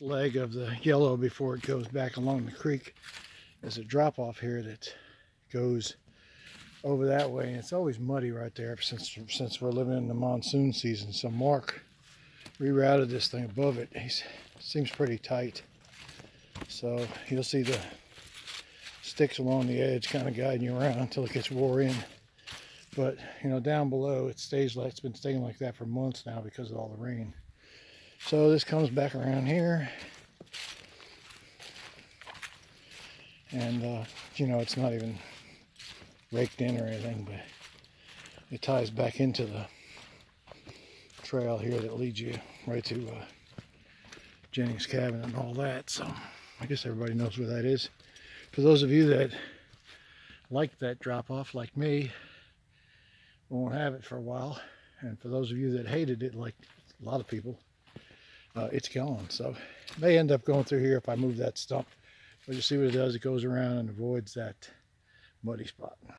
leg of the yellow before it goes back along the creek. There's a drop off here that goes over that way and it's always muddy right there since since we're living in the monsoon season. So Mark rerouted this thing above it. He seems pretty tight. So you'll see the sticks along the edge kind of guiding you around until it gets wore in. But you know, down below it stays like it's been staying like that for months now because of all the rain. So this comes back around here. And, uh, you know, it's not even raked in or anything, but it ties back into the trail here that leads you right to uh, Jennings cabin and all that. So I guess everybody knows where that is. For those of you that like that drop off like me, won't have it for a while. And for those of you that hated it, like a lot of people, uh, it's gone. So may end up going through here if I move that stump. But you see what it does, it goes around and avoids that muddy spot.